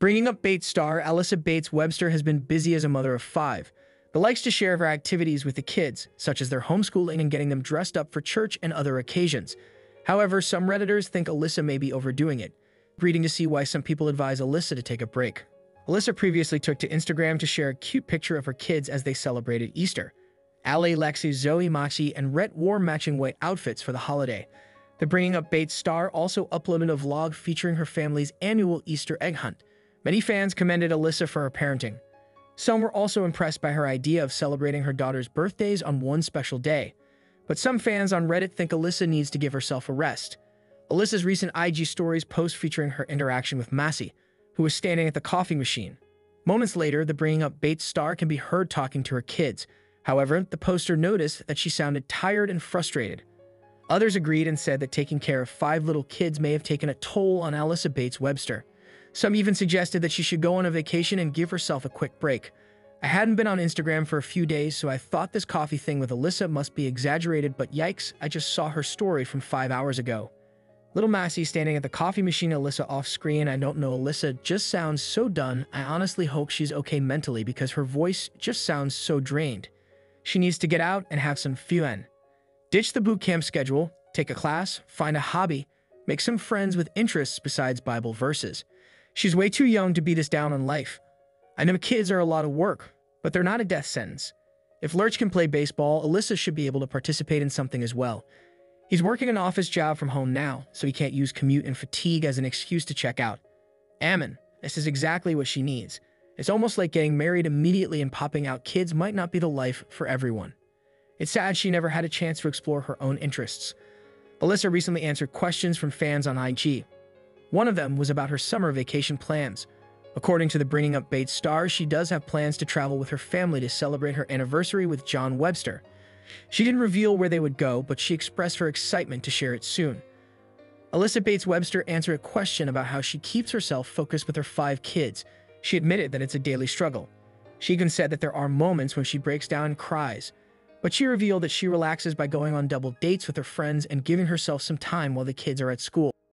Bringing up Bates star, Alyssa Bates Webster has been busy as a mother of five, but likes to share her activities with the kids, such as their homeschooling and getting them dressed up for church and other occasions. However, some Redditors think Alyssa may be overdoing it, reading to see why some people advise Alyssa to take a break. Alyssa previously took to Instagram to share a cute picture of her kids as they celebrated Easter. Allie, Lexi, Zoe, Moxie, and Rhett wore matching white outfits for the holiday. The Bringing Up Bates star also uploaded a vlog featuring her family's annual Easter egg hunt. Many fans commended Alyssa for her parenting. Some were also impressed by her idea of celebrating her daughter's birthdays on one special day. But some fans on Reddit think Alyssa needs to give herself a rest. Alyssa's recent IG stories post featuring her interaction with Massey, who was standing at the coffee machine. Moments later, the Bringing Up Bates star can be heard talking to her kids. However, the poster noticed that she sounded tired and frustrated. Others agreed and said that taking care of five little kids may have taken a toll on Alyssa Bates Webster. Some even suggested that she should go on a vacation and give herself a quick break. I hadn't been on Instagram for a few days, so I thought this coffee thing with Alyssa must be exaggerated, but yikes, I just saw her story from five hours ago. Little Massey standing at the coffee machine, Alyssa off screen. I don't know, Alyssa just sounds so done. I honestly hope she's okay mentally because her voice just sounds so drained. She needs to get out and have some fun. Ditch the boot camp schedule, take a class, find a hobby, make some friends with interests besides Bible verses. She's way too young to beat us down on life. I know kids are a lot of work, but they're not a death sentence. If Lurch can play baseball, Alyssa should be able to participate in something as well. He's working an office job from home now, so he can't use commute and fatigue as an excuse to check out. Ammon, this is exactly what she needs. It's almost like getting married immediately and popping out kids might not be the life for everyone. It's sad she never had a chance to explore her own interests. Alyssa recently answered questions from fans on IG. One of them was about her summer vacation plans. According to the Bringing Up Bates star, she does have plans to travel with her family to celebrate her anniversary with John Webster. She didn't reveal where they would go, but she expressed her excitement to share it soon. Alyssa Bates Webster answered a question about how she keeps herself focused with her five kids. She admitted that it's a daily struggle. She even said that there are moments when she breaks down and cries, but she revealed that she relaxes by going on double dates with her friends and giving herself some time while the kids are at school.